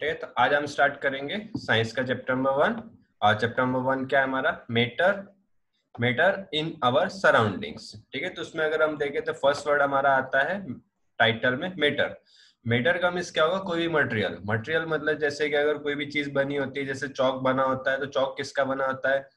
ठीक है तो आज हम स्टार्ट करेंगे साइंस का चैप्टर नंबर वन और चैप्टर नंबर वन क्या है हमारा? Matter matter in our surroundings ठीक है तो उसमें अगर हम देखें तो फ़र्स्ट वर्ड हमारा आता है टाइटल में मेटर मेटर का मीन्स क्या होगा? कोई भी मटेरियल मटेरियल मतलब जैसे कि अगर कोई भी चीज़ बनी होती है, जैसे चौक बना होता है तो चौक किसका बना होता है?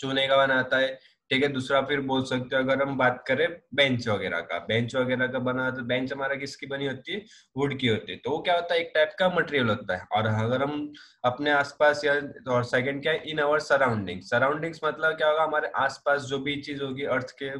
चूने का बना होता है। ठीक है, दूसरा फिर बोल सकते हो, अगर हम बात करें बेंच वगैरह का। बेंच वगैरह का बना तो बेंच हमारा किसकी बनी होती है? वुड की होती है। तो वो क्या होता है? एक टाइप का मटेरियल होता है। और अगर हम अपने आसपास या, और सेकंड क्या है? इन अवर सराउंडिंग सराउंडिंग्स मतलब क्या होगा? हमारे आसपास जो भी चीज़ होगी अर्थ के,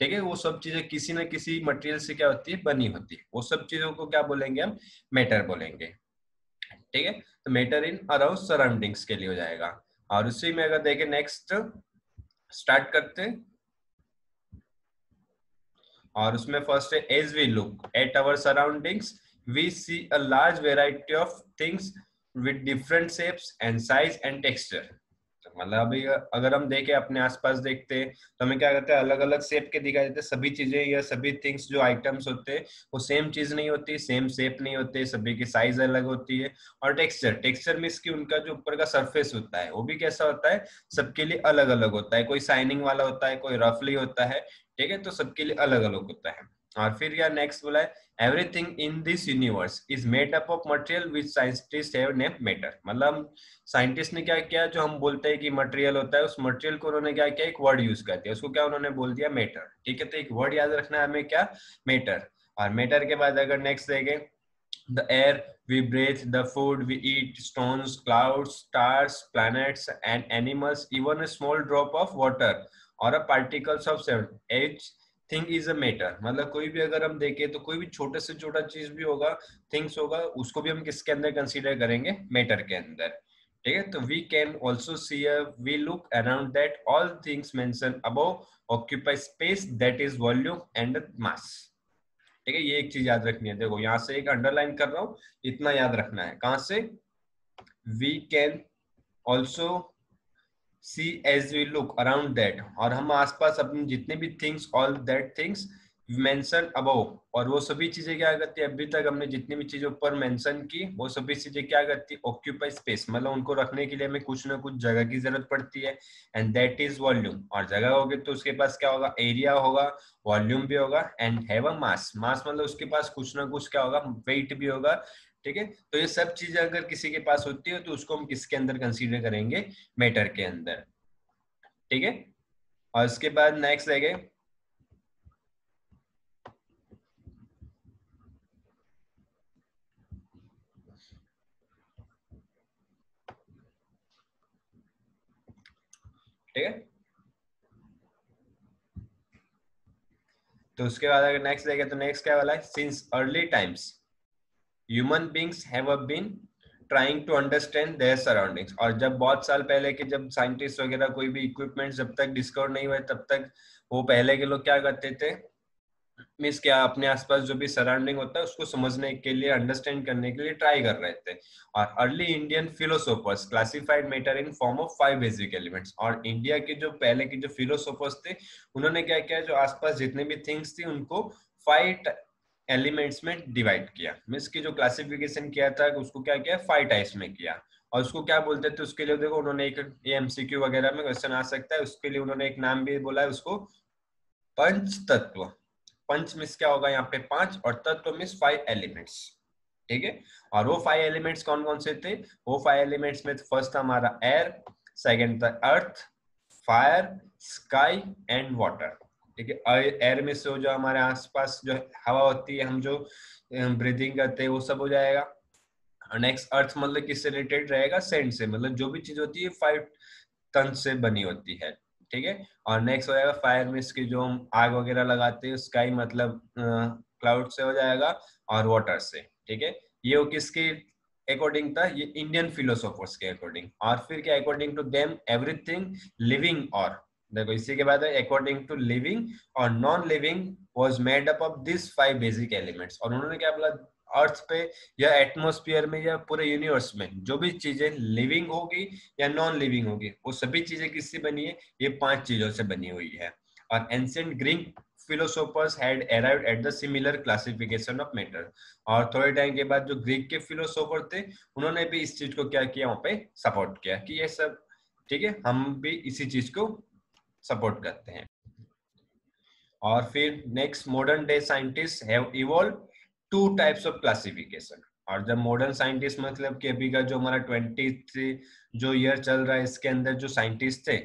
ठीक है, वो सब चीज़ें किसी न किसी मटेरियल से क्या होती है? बनी होती है। वो सब चीज़ों को क्या बोलेंगे हम? मैटर बोलेंगे। ठीक है? तो मैटर इन अराउंड सराउंडिंग्स के लिए हो जाएगा। और उसी में अगर देखें नेक्स्ट स्टार्ट करते हैं। और उसमें फ़र्स्ट है as we look at our surroundings we see a large variety of things with different shapes and size and texture मतलब अभी अगर हम देखे, अपने आसपास देखते हैं तो हमें क्या करते हैं अलग अलग शेप के दिखाई देते सभी चीज़ें या सभी थिंग्स जो आइटम्स होते हैं, वो सेम चीज़ नहीं होती सेम शेप नहीं होते, सभी की साइज़ अलग होती है। और टेक्सचर टेक्सचर मीन्स की उनका जो ऊपर का सरफेस होता है, वो भी कैसा होता है, सबके लिए अलग अलग होता है। कोई साइनिंग वाला होता है, कोई रफली होता है ठीक है? तो सबके लिए अलग अलग होता है। और फिर यार नेक्स्ट बोला है everything in this universe is made up of material which scientist have name matter मतलब साइंटिस्ट ने क्या किया? जो हम बोलते हैं कि मटेरियल होता है, उस मटेरियल को उन्होंने क्या किया? एक वर्ड यूज़ कर दिया। उसको क्या उन्होंने बोल दिया? मेटर ठीक है? तो एक वर्ड याद रखना है हमें क्या? मेटर और मेटर के बाद अगर नेक्स्ट देखें, the air we breathe, the food we eat, stones, clouds, stars, planets and animals, even a small drop of water. Or a particles of each thing is a matter मतलब कोई भी अगर हम देखें तो कोई भी छोटे से छोटा चीज़ भी होगा थिंग्स होगा, उसको भी हम किसके अंदर कंसीडर करेंगे? मैटर के अंदर। ठीक है? तो we can also see we look around that all things mentioned above occupy space that is volume and mass ठीक है? ये एक चीज़ याद रखनी है। देखो, यहाँ से एक अंडरलाइन कर रहा हूँ, इतना याद रखना है। कहाँ से? We can also see as we look around that और हम आसपास अपने जितने भी things all that things mentioned above और वो सभी चीज़ें क्या करती है? अभी तक हमने जितनी भी चीज़ों पर मेंशन की, वो सभी चीज़ें क्या करती है? ऑक्यूपाई स्पेस मतलब उनको रखने के लिए हमें कुछ ना कुछ जगह की ज़रूरत पड़ती है। एंड दैट इज़ वॉल्यूम और जगह होगी तो उसके पास क्या होगा? एरिया होगा वॉल्यूम भी होगा एंड हैव अ मास मास मतलब उसके पास कुछ ना कुछ क्या होगा? वेट भी होगा ठीक है? तो ये सब चीज़ें अगर किसी के पास होती है तो उसको हम किसके अंदर कंसीडर करेंगे? मैटर के अंदर। ठीक है? और इसके बाद नेक्स्ट रह गए। ठीक है? तो उसके बाद अगर नेक्स्ट देखें तो नेक्स्ट क्या वाला है? Since early times human beings been trying to understand their surroundings और जब बहुत साल पहले के जब साइंटिस्ट वगैरह कोई भी इक्विपमेंट जब तक डिस्कवर नहीं हुए, तब तक वो पहले के लोग क्या करते थे? मीन्स क्या अपने आसपास जो भी सराउंडिंग होता है, उसको समझने के लिए अंडरस्टैंड करने के लिए ट्राई कर रहे थे। और early Indian philosophers classified matter in form of five basic elements और इंडिया के जो पहले के जो फिलोसोफर्स थे, उन्होंने क्या किया? जो आसपास जितने भी थिंग्स थी, उनको फाइव एलिमेंट्स में डिवाइड किया। मीन्स की जो क्लासिफिकेशन किया था, उसको क्या किया? फाइव टाइप्स में किया। और उसको क्या बोलते थे? उसके लिए देखो, उन्होंने एक एमसीक्यू वगैरह में क्वेश्चन आ सकता है। उसके लिए उन्होंने एक नाम भी बोला है उसको, पंच तत्व। पंच मिस क्या होगा? यहाँ पे पाँच और तत्व मिस फाइव एलिमेंट्स ठीक है? और वो फाइव एलिमेंट्स कौन कौन से थे? वो फाइव एलिमेंट्स में फ़र्स्ट हमारा एयर सेकेंड था earth fire sky and water ठीक है एयर में से जो हमारे आसपास जो हवा होती है, हम जो ब्रीदिंग करते हैं, वो सब हो जाएगा। नेक्स्ट अर्थ मतलब किससे रिलेटेड रहेगा सेंड से मतलब जो भी चीज़ होती है फाइव तन से बनी होती है, ठीक है? और नेक्स्ट हो जाएगा फायर में की जो हम आग वगैरह लगाते हैं स्काई मतलब क्लाउड से हो जाएगा और वाटर से, ठीक है? ये वो किसके अकॉर्डिंग था? ये इंडियन फिलोसोफर्स के अकॉर्डिंग और फिर क्या according to them everything living और देखो, इसी के बाद अकॉर्डिंग टू लिविंग और non living was made up of this five basic elements और उन्होंने क्या बोला? अर्थ पे या एटमोस्फियर में या पूरे यूनिवर्स में, जो भी चीज़ें लिविंग होगी या नॉन लिविंग होगी, वो सभी चीज़ें किससे बनी है? ये पाँच चीज़ों से बनी हुई है। और ancient Greek philosophers had arrived at the similar classification of matter. और थोड़े टाइम के बाद जो ग्रीक के फिलोसोफर थे, उन्होंने भी इस चीज़ को क्या किया? वहाँ पे सपोर्ट किया कि ये सब, ठीक है, हम भी इसी चीज़ को सपोर्ट करते हैं। और फिर next modern day scientist have evolve two types of classification और जब मॉडर्न साइंटिस्ट मतलब कि अभी का जो हमारा ट्वेंटी जो ईयर चल रहा है, इसके अंदर जो साइंटिस्ट थे,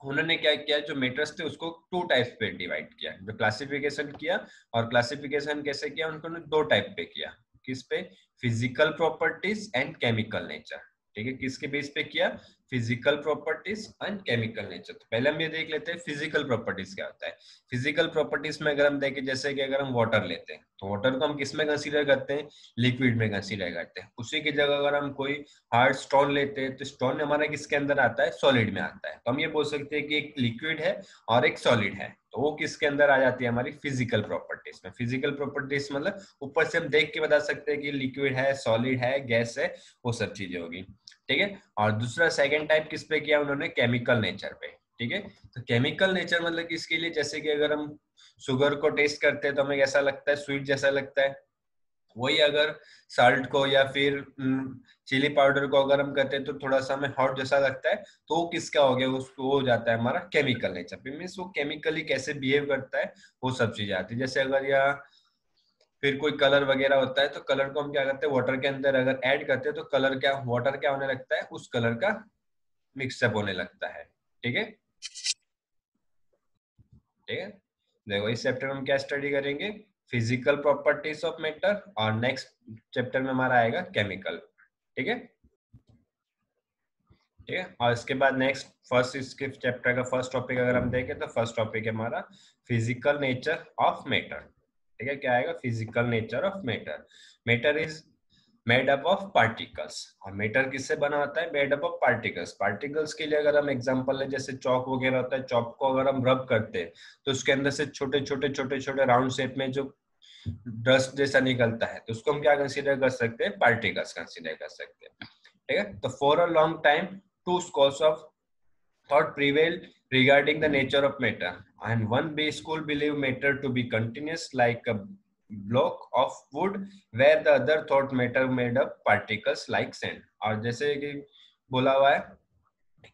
उन्होंने क्या किया, जो मेटर्स थे, उसको टू टाइप्स पे डिवाइड किया। जो क्लासिफिकेशन किया और क्लासिफिकेशन कैसे किया उन्होंने दो टाइप पे किया। किस पे? Physical properties and chemical nature ठीक है? किसके बेस पे किया? Physical properties and chemical nature तो पहले हम ये देख लेते हैं फ़िज़िकल प्रॉपर्टीज़ क्या होता है। फ़िज़िकल प्रॉपर्टीज़ में अगर हम देखें, जैसे कि अगर हम वाटर लेते हैं तो वाटर को हम किसमें कंसीडर करते हैं? लिक्विड में कंसीडर करते हैं। उसी की जगह अगर हम कोई हार्ड स्टोन लेते हैं तो स्टोन हमारा किसके अंदर आता है? सॉलिड में आता है। तो हम ये बोल सकते हैं कि एक लिक्विड है और एक सॉलिड है। तो वो किसके अंदर आ जाती है हमारी फ़िज़िकल प्रॉपर्टीज़ में। फ़िज़िकल प्रॉपर्टीज़ मतलब ऊपर से हम देख के बता सकते हैं कि लिक्विड है सॉलिड है गैस है, वो सब चीज़ें होगी। ठीक है? और दूसरा सेकंड टाइप किस पे किया उन्होंने? केमिकल नेचर पे। ठीक है? तो केमिकल नेचर मतलब किसके लिए? जैसे कि अगर हम शुगर को टेस्ट करते हैं तो हमें कैसा लगता है? स्वीट जैसा लगता है। वही अगर साल्ट को या फिर चिली पाउडर को अगर हम करते हैं तो थोड़ा सा हमें हॉट जैसा लगता है तो वो किसका हो गया? उसको हो जाता है हमारा केमिकल नेचर मीन्स वो केमिकली कैसे बिहेव करता है, वो सब चीज़ें आती है। जैसे अगर या फिर कोई कलर वगैरह होता है तो कलर को हम क्या करते हैं वाटर के अंदर अगर ऐड करते हैं तो कलर क्या वाटर क्या होने लगता है, उस कलर का मिक्सअप होने लगता है, ठीक है? ठीक है? देखो, इस चैप्टर में हम क्या स्टडी करेंगे? फ़िज़िकल प्रॉपर्टीज़ ऑफ़ मैटर और नेक्स्ट चैप्टर में हमारा आएगा केमिकल ठीक है? ठीक है? और इसके बाद नेक्स्ट फ़र्स्ट इसके चैप्टर का फ़र्स्ट टॉपिक अगर हम देखें तो फ़र्स्ट टॉपिक है हमारा फ़िज़िकल नेचर ऑफ़ मैटर ठीक है, क्या आएगा? Physical nature of matter matter is made up of particles और मेटर किससे बना होता है? Made up of particles particles के लिए अगर हम एग्जांपल लें, जैसे चौक वगैरह होता है चौक को अगर हम रब करते हैं तो उसके अंदर से छोटे छोटे छोटे छोटे राउंड शेप में जो डस्ट जैसा निकलता है तो उसको हम क्या कंसिडर कर सकते हैं? पार्टिकल्स कंसिडर कर सकते हैं। ठीक है? तो for a long time two schools of thought prevailed regarding the nature of matter and one base school believe matter to be continuous like a block of wood where the other thought matter made up particles like sand और जैसे कि बोला हुआ है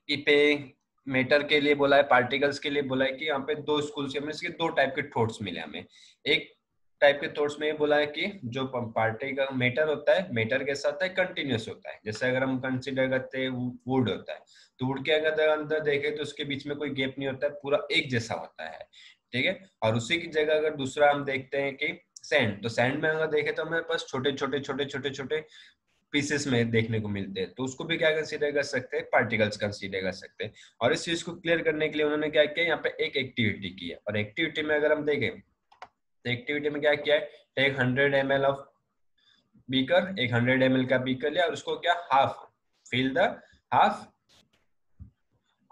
कि पे matter के लिए बोला है पार्टिकल्स के लिए बोला है कि यहाँ पे दो स्कूल से हमें इसके दो टाइप के थॉट्स मिले हमें एक टाइप के थॉट्स में ये बोला है कि जो पार्टिकल मेटर होता है मेटर के साथ है कंटिन्यूस होता है। जैसे अगर हम कंसिडर करते हैं वुड होता है तो वुड के अगर अंदर देखें तो उसके बीच में कोई गैप नहीं होता है पूरा एक जैसा होता है, ठीक है? और उसी की जगह अगर दूसरा हम देखते हैं कि सैंड तो सैंड में अगर देखें तो हमारे पास छोटे छोटे छोटे छोटे छोटे पीसेस में देखने को मिलते हैं। तो उसको भी क्या कंसीडर कर सकते हैं? पार्टिकल्स कंसीडर कर सकते हैं। और इस चीज़ को क्लियर करने के लिए उन्होंने क्या किया? यहाँ पे एक एक्टिविटी की है और एक्टिविटी में अगर हम देखें तो एक्टिविटी में क्या किया है? Take hundred M of beaker एक हंड्रेड एम का बीकर लिया और उसको क्या? हाफ़ फिल द हाफ़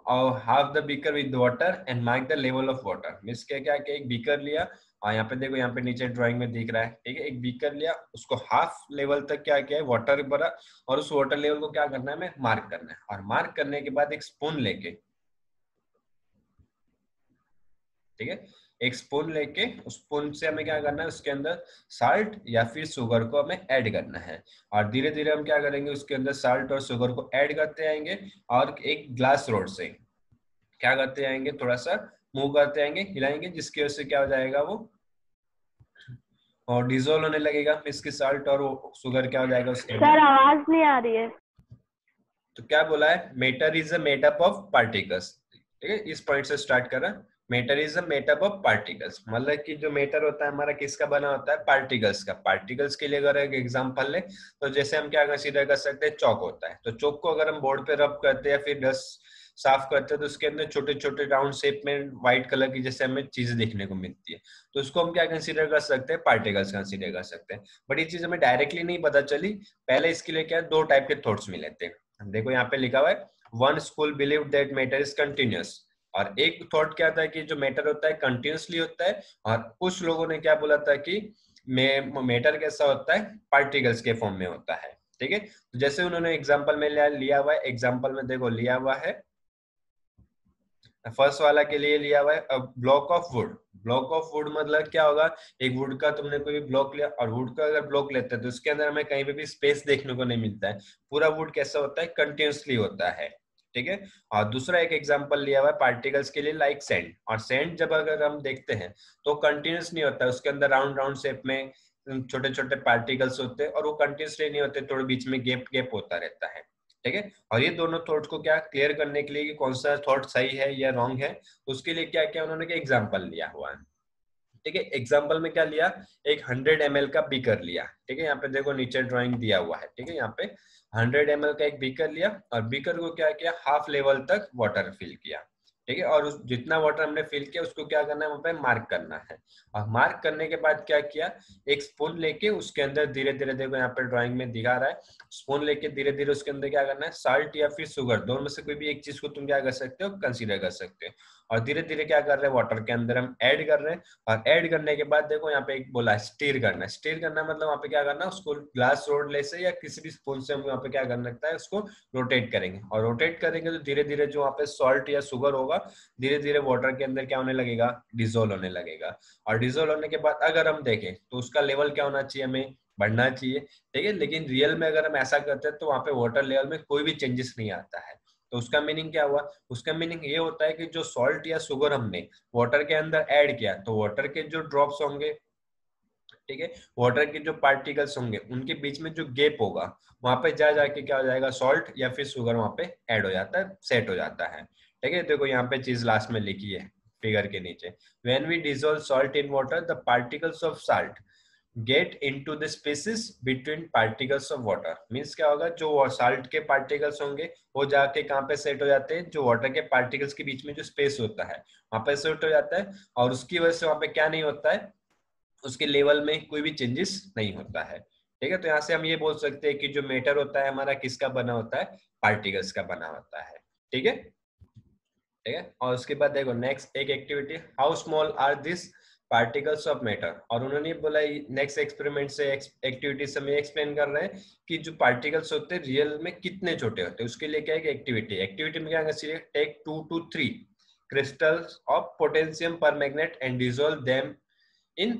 और half the beaker with water and mark the level of water means क्या क्या? एक बीकर लिया। और यहाँ पे देखो, यहाँ पे नीचे ड्राइंग में दिख रहा है। ठीक है, एक बीकर लिया। उसको हाफ़ लेवल तक क्या किया है? वाटर भरा। और उस वाटर लेवल को क्या करना है? हमें मार्क करना है। और मार्क करने के बाद एक स्पून लेके। ठीक है? एक स्पून लेके उस स्पून से हमें क्या करना है उसके अंदर साल्ट या फिर शुगर को हमें ऐड करना है। और धीरे धीरे हम क्या करेंगे उसके अंदर साल्ट और शुगर को ऐड करते आएँगे और एक ग्लास रोड से। क्या करते आएँगे थोड़ा सा मूव करते आएँगे हिलाएँगे जिसकी वजह से क्या हो जाएगा वो और डिजोल्व होने लगेगा। इसके साल्ट और शुगर क्या हो जाएगा उसके सर आवाज़ नहीं आ रही है। तो क्या बोला है? Matter is a made up of particles ठीक है इस पॉइंट से स्टार्ट करा। Matter is a made up of particles मतलब कि जो मेटर होता है, हमारा किसका बना होता है? पार्टिकल्स का। पार्टिकल्स के लिए अगर एक एग्जांपल ले तो जैसे हम क्या कंसीडर कर सकते हैं? चौक होता है। तो चौक को अगर हम बोर्ड पे रब करते हैं फिर डस्ट साफ़ करते हैं तो उसके अंदर छोटे छोटे राउंड शेप में व्हाइट कलर की जैसे हमें चीज़ें देखने को मिलती है। तो उसको हम क्या कंसीडर कर सकते हैं? पार्टिकल्स कंसीडर कर सकते हैं। बट ये चीज़ हमें डायरेक्टली नहीं पता चली। पहले इसके लिए क्या दो टाइप के थॉट्स मिले थे। देखो यहाँ पे लिखा हुआ है one school believe that matter is continuous और एक थॉट क्या था कि जो मैटर होता है कंटिन्यूसली होता है और कुछ लोगों ने क्या बोला था कि मैटर कैसा होता है पार्टिकल्स के फॉर्म में होता है ठीक है? तो जैसे उन्होंने एग्ज़ाम्पल में लिया, लिया हुआ है एग्ज़ाम्पल में देखो लिया हुआ है। फ़र्स्ट वाला के लिए लिया हुआ है block of wood block of wood मतलब क्या होगा? एक वुड का तुमने कोई भी ब्लॉक लिया और वुड का अगर ब्लॉक लेते हैं तो उसके अंदर हमें कहीं पे भी स्पेस देखने को नहीं मिलता है। पूरा वुड कैसा होता है? कंटिन्यूसली होता है। ठीक है? और दूसरा एक एग्जांपल लिया हुआ है पार्टिकल्स के लिए लाइक सेंड और सेंड जब अगर हम देखते हैं तो कंटिन्यूस नहीं होता, उसके अंदर राउंड राउंड शेप में छोटे छोटे पार्टिकल्स होते हैं और वो कंटिन्यूसली नहीं होते, थोड़े बीच में गैप गैप होता रहता है। ठीक है? और ये दोनों थॉट को क्या क्लियर करने के लिए कि कौन सा थॉट सही है या रॉन्ग है, उसके लिए क्या क्या उन्होंने एग्ज़ाम्पल लिया हुआ है? ठीक है एग्ज़ाम्पल में क्या लिया? एक हंड्रेड एम का बीकर लिया। ठीक है, यहाँ पे देखो नीचे ड्रॉइंग दिया हुआ है। ठीक है, यहाँ पे हंड्रेड एम का एक बीकर लिया और बीकर को क्या किया? हाफ़ लेवल तक वाटर फिल किया। ठीक है, और उस जितना वाटर हमने फिल किया, उसको क्या करना है? वहाँ पे मार्क करना है। और मार्क करने के बाद क्या किया? एक स्पून लेके उसके अंदर धीरे धीरे देखो यहाँ पे ड्राइंग में दिखा रहा है। स्पून लेके धीरे धीरे उसके अंदर क्या करना है? साल्ट या फिर शुगर दोनों में से कोई भी एक चीज़ को तुम क्या कर सकते हो? कंसिडर कर सकते हो। और धीरे धीरे क्या कर रहे हैं? वाटर के अंदर हम ऐड कर रहे हैं। और ऐड करने के बाद देखो यहाँ पे एक बोला स्टीर करना स्टीर करना मतलब वहाँ पे क्या करना उसको ग्लास रोड ले से या किसी भी स्पून से हम यहाँ पे क्या करना लगता है? उसको रोटेट करेंगे। और रोटेट करेंगे तो धीरे धीरे जो वहाँ पे सॉल्ट या शुगर होगा धीरे धीरे वाटर के अंदर क्या होने लगेगा? डिजोल्व होने लगेगा। और डिजोल्व होने के बाद अगर हम देखें तो उसका लेवल क्या होना चाहिए हमें? बढ़ना चाहिए। ठीक है? लेकिन रियल में अगर हम ऐसा करते हैं तो वहाँ पे वाटर लेवल में कोई भी चेंजेस नहीं आता है। तो उसका मीनिंग क्या हुआ? उसका मीनिंग ये होता है कि जो सॉल्ट या शुगर हमने वाटर के अंदर ऐड किया तो वाटर के जो ड्रॉप्स होंगे, ठीक है? वाटर के जो पार्टिकल्स होंगे, उनके बीच में जो गैप होगा, वहाँ पे जा जाके क्या हो जाएगा? सॉल्ट या फिर शुगर वहाँ पे ऐड हो जाता है सेट हो जाता है। ठीक है? देखो यहाँ पे चीज़ लास्ट में लिखी है फिगर के नीचे। When we dissolve salt in water the particles of salt get into the spaces between particles of water means क्या होगा? जो साल्ट के पार्टिकल्स होंगे, वो जाके कहाँ पे सेट हो जाते हैं? जो वाटर के पार्टिकल्स के बीच में जो स्पेस होता है, वहाँ पे सेट हो जाता है और उसकी वजह से वहाँ पे क्या नहीं होता है? उसके लेवल में कोई भी चेंजेस नहीं होता है। ठीक है? तो यहाँ से हम ये बोल सकते हैं कि जो मेटर होता है हमारा किसका बना होता है? पार्टिकल्स का बना होता है। ठीक है? ठीक है? और उसके बाद देखो नेक्स्ट एक activity how small are this particles of matter और उन्होंने बोला नेक्स्ट एक्सपेरिमेंट से एक्टिविटी से हम एक्सप्लेन कर रहे हैं कि जो पार्टिकल्स होते हैं रियल में कितने छोटे होते हैं? उसके लिए क्या है एक्टिविटी एक्टिविटी में क्या चाहिए? Take two two three crystals of potassium permanganate and dissolve them in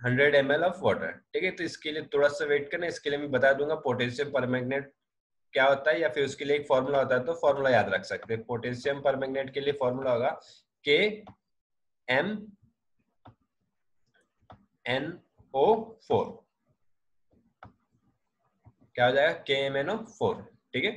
100 ml of water. ठीक है? तो इसके लिए थोड़ा सा वेट करना। इसके लिए मैं बता दूँगा पोटेशियम परमैग्नेट क्या होता है या फिर उसके लिए एक फॉर्मूला होता है तो फॉर्मूला याद रख सकते हैं। पोटेशियम परमैग्नेट के लिए फॉर्मूला होगा के एम एन ओ फोर क्या हो जाएगा? के एम एन ओ फोर ठीक है?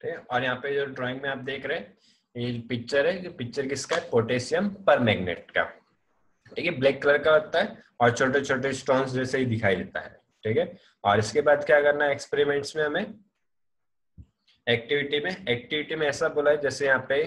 ठीक है? और यहाँ पे जो ड्राइंग में आप देख रहे हैं, ये पिक्चर है जो पिक्चर किसका है? पोटेशियम पर मैग्नेट का। ठीक है? ब्लैक कलर का होता है और छोटे छोटे स्टोन्स जैसे ही दिखाई देता है। ठीक है? और इसके बाद क्या करना है? एक्सपेरिमेंट्स में हमें एक्टिविटी में एक्टिविटी में ऐसा बोला है जैसे यहाँ पे,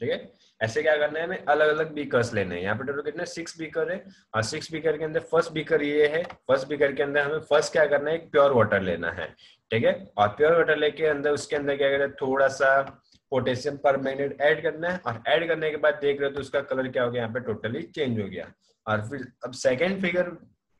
ठीक है? ऐसे क्या करना है हमें? अलग अलग बीकर्स लेने हैं। यहाँ पे टोटल कितने? सिक्स बीकर है। और सिक्स बीकर के अंदर फ़र्स्ट बीकर ये है। फ़र्स्ट बीकर के अंदर हमें फ़र्स्ट क्या करना है? प्योर वाटर लेना है। ठीक है? और प्योर वाटर लेके अंदर उसके अंदर क्या करना है? थोड़ा सा पोटेशियम पर मैग्नेट ऐड करना है। और ऐड करने के बाद देख रहे हो तो उसका कलर क्या हो गया? यहाँ पे टोटली चेंज हो गया। और फिर अब सेकेंड फिगर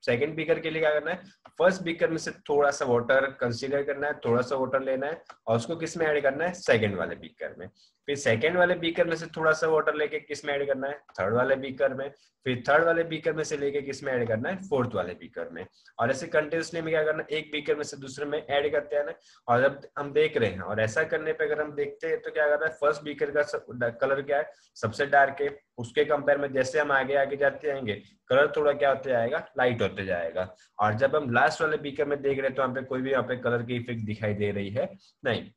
सेकेंड बीकर के लिए क्या करना है? फ़र्स्ट बीकर में से थोड़ा सा वाटर कंसीडर करना है थोड़ा सा वाटर लेना है और उसको किसमें ऐड करना है? सेकंड वाले बीकर में। फिर सेकंड वाले बीकर में से थोड़ा सा वाटर लेके किसमें ऐड करना है? थर्ड वाले बीकर में। फिर थर्ड वाले बीकर में से लेके किसमें ऐड करना है? फोर्थ वाले बीकर में। और ऐसे कंटिन्यूसली में क्या करना है? एक बीकर में से दूसरे में ऐड करते हैं। और जब हम देख रहे हैं और ऐसा करने पे अगर हम देखते हैं तो क्या कर रहा है? फ़र्स्ट बीकर का कलर क्या है? सबसे डार्क है। उसके कंपेयर में जैसे हम आगे आगे जाते आएँगे कलर थोड़ा क्या होते जाएगा? लाइट होते जाएगा। और जब हम लास्ट वाले बीकर में देख रहे हैं तो यहाँ पे कोई भी यहाँ पे कलर की इफ़ेक्ट दिखाई दे रही है नहीं।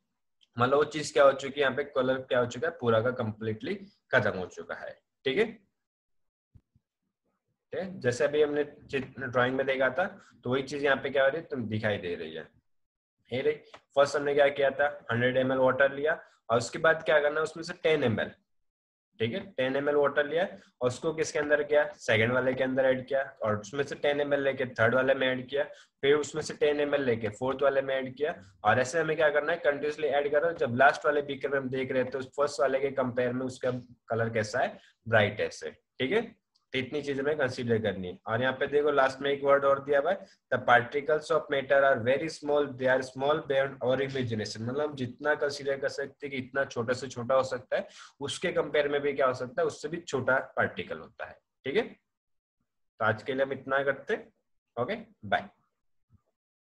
मतलब वो चीज़ क्या हो चुकी है, यहाँ पे कलर क्या हो चुका है, पूरा का कंप्लीटली खत्म हो चुका है, ठीक है? ठीक जैसे अभी हमने ड्राइंग में देखा था तो वही चीज़ यहाँ पे क्या हो रही है, तुम दिखाई दे रही है। फ़र्स्ट हमने क्या किया था? 100 एम वाटर लिया, और उसके बाद क्या करना है, उसमें से 10 एम ठीक है? टेन एम वाटर लिया और उसको किसके अंदर किया? सेकंड वाले के अंदर ऐड किया, और उसमें से टेन एम लेके थर्ड वाले में ऐड किया, फिर उसमें से टेन एम लेके फोर्थ वाले में ऐड किया, और ऐसे हमें क्या करना है? कंटिन्यूसली ऐड करो जब लास्ट वाले बीकर में हम देख रहे थे तो फ़र्स्ट वाले के कंपेयर में उसका कलर कैसा है? ब्राइट ऐसे, ठीक है? तो इतनी चीज़ें हमें कंसीडर करनी है। और यहाँ पे देखो लास्ट में एक वर्ड और दिया हुआ है। The particles of matter are very small they are small beyond our imagination मतलब हम जितना कंसिडर कर सकते हैं कि इतना छोटा से छोटा हो सकता है, उसके कंपेयर में भी क्या हो सकता है, उससे भी छोटा पार्टिकल होता है। ठीक है? तो आज के लिए हम इतना करते ओके बाय